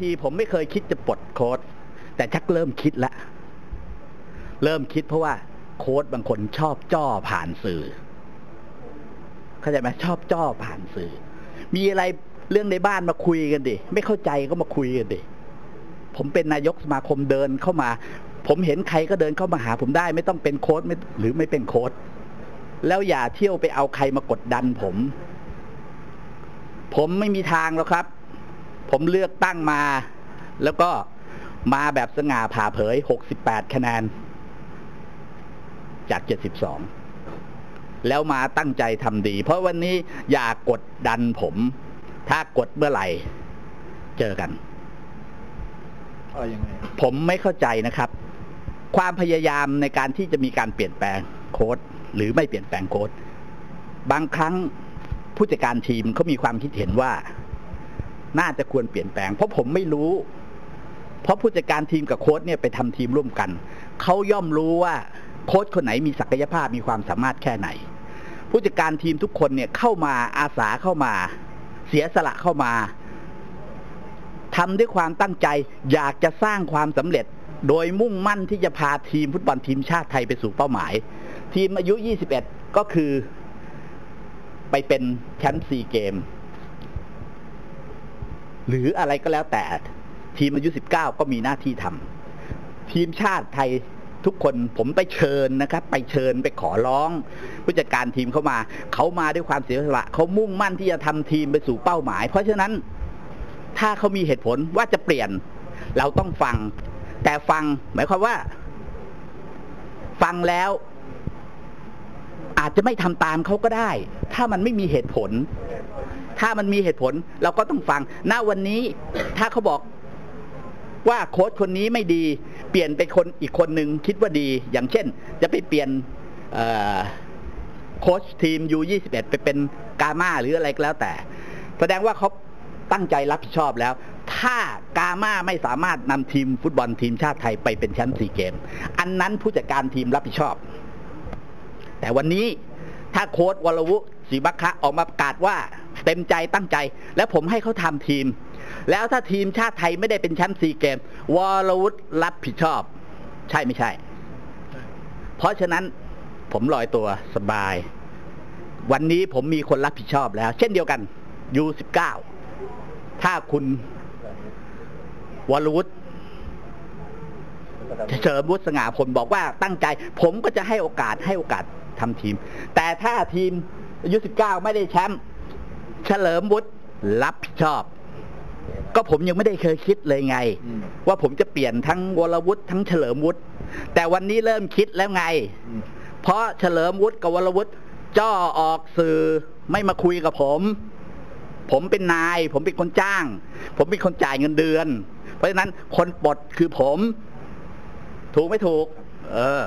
ทีผมไม่เคยคิดจะปลดโค้ดแต่ชักเริ่มคิดแล้วเริ่มคิดเพราะว่าโค้ดบางคนชอบจ้อผ่านสื่อ เข้าใจไหมชอบจ้อผ่านสื่อ มีอะไรเรื่องในบ้านมาคุยกันดิ ไม่เข้าใจก็มาคุยกันดิ ผมเป็นนายกสมาคมเดินเข้ามา ผมเห็นใครก็เดินเข้ามาหา ผมได้ไม่ต้องเป็นโค้ดไม่หรือไม่เป็นโค้ดแล้วอย่าเที่ยวไปเอาใครมากดดันผม ผมไม่มีทางแล้วครับ ผมเลือกตั้งมา แล้วก็มาแบบสง่าผ่าเผย 68 คะแนน จาก 72 แล้วมาตั้งใจทำดี เพราะวันนี้อย่ากดดันผม ถ้ากดเมื่อไหร่ เจอกันอะไรยังไงผมไม่เข้าใจนะครับ ความพยายามในการที่จะมีการเปลี่ยนแปลงโค้ดหรือไม่เปลี่ยนแปลงโค้ดบางครั้งผู้จัดการทีมเขามีความคิดเห็นว่า น่าจะควรเปลี่ยนแปลง เพราะผมไม่รู้ เพราะผู้จัดการทีมกับโค้ดเนี่ยไปทำทีมร่วมกันเขาย่อมรู้ว่าโค้ดคนไหนมีศักยภาพมีความสามารถแค่ไหน ผู้จัดการทีมทุกคนเนี่ยเข้ามาอาสาเข้ามา เสียสละเข้ามาทำด้วยความตั้งใจอยากจะสร้างความสำเร็จ โดยมุ่งมั่นที่จะพาทีมฟุตบอลทีมชาติไทยไปสู่เป้าหมาย ทีมอายุ 21 ก็คือไปเป็นแชมป์ซีเกม หรืออะไรก็แล้วแต่ ทีมอายุ 19 ก็มีหน้าที่ทำทีมชาติไทยทุกคนผมไปเชิญนะครับ ไปเชิญไปขอร้อง ผู้จัดการทีมเขามา เขามาด้วยความเสียสละเขามุ่งมั่นที่จะทำทีมไปสู่เป้าหมาย เพราะฉะนั้นถ้าเขามีเหตุผลว่าจะเปลี่ยน เราต้องฟัง แต่ฟังหมายความว่า ฟังแล้ว อาจจะไม่ทำตามเขาก็ได้ ถ้ามันไม่มีเหตุผล ถ้ามันมีเหตุผลเราก็ต้องฟัง ณ วันนี้ถ้าเขาบอกว่าโค้ชคนนี้ไม่ดี เปลี่ยนเป็นคนอีกคนหนึ่งคิดว่าดี อย่างเช่น จะไปเปลี่ยนโค้ชทีม U21 ไปเป็นกามาหรืออะไรก็แล้วแต่ แสดงว่าเขาตั้งใจรับผิดชอบแล้ว ถ้ากามาไม่สามารถนำทีมฟุตบอลทีมชาติไทยไปเป็นแชมป์ซีเกม อันนั้นผู้จัดการทีมรับผิดชอบ แต่วันนี้ถ้าโค้ดวรวุฒิบัคะออกมาประกาศว่า เต็มใจตั้งใจ แล้วผมให้เขาทำทีม แล้วถ้าทีมชาติไทยไม่ได้เป็นแชมป์ซีเกม วรวุฒิรับผิดชอบ ใช่ไม่ใช่ เพราะฉะนั้นผมลอยตัวสบาย วันนี้ผมมีคนรับผิดชอบแล้ว เช่นเดียวกัน U19 ถ้าคุณวรวุฒิเฉลิมวุฒิสง่าผลบอกว่าตั้งใจ ผมก็จะให้โอกาสให้โอกาสทำทีม แต่ถ้าทีมอายุ19 ไม่ได้แชมป์ เฉลิมวุฒิรับผิดชอบ ก็ผมยังไม่ได้เคยคิดเลยไงอืมว่าผมจะเปลี่ยนทั้งวรวุฒิทั้งเฉลิมวุฒิแต่วันนี้เริ่มคิดแล้วไงอืมเพราะเฉลิมวุฒิกับวรวุฒิจ้อออกสื่อไม่มาคุยกับผม ผมเป็นนาย ผมเป็นคนจ้าง ผมเป็นคนจ่ายเงินเดือน เพราะฉะนั้นคนปลดคือผม ถูกไม่ถูก เออ